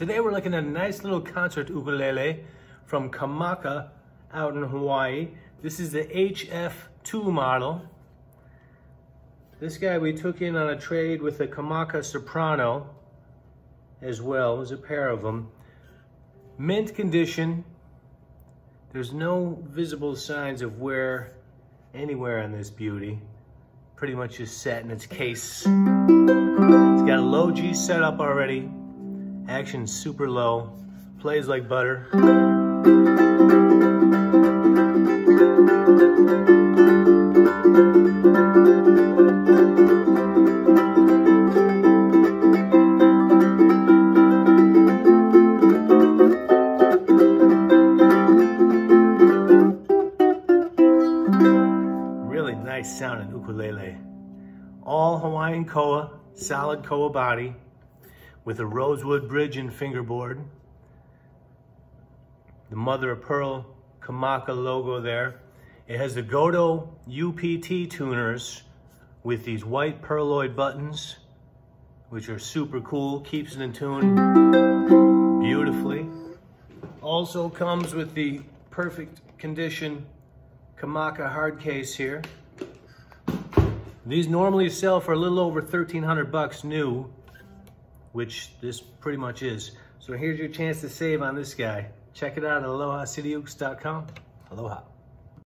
Today we're looking at a nice little concert ukulele from Kamaka out in Hawaii. This is the HF2 model. This guy we took in on a trade with a Kamaka Soprano as well. There's a pair of them. Mint condition. There's no visible signs of wear anywhere on this beauty. Pretty much just set in its case. It's got a low G setup already. Action super low. Plays like butter. Really nice sounding ukulele. All Hawaiian koa, solid koa body with a rosewood bridge and fingerboard. The mother of pearl Kamaka logo there. It has the Gotoh UPT tuners with these white pearloid buttons, which are super cool, keeps it in tune beautifully. Also comes with the perfect condition Kamaka hard case here. These normally sell for a little over 1300 bucks new, which this pretty much is. So here's your chance to save on this guy. Check it out at AlohaCityUkes.com. Aloha.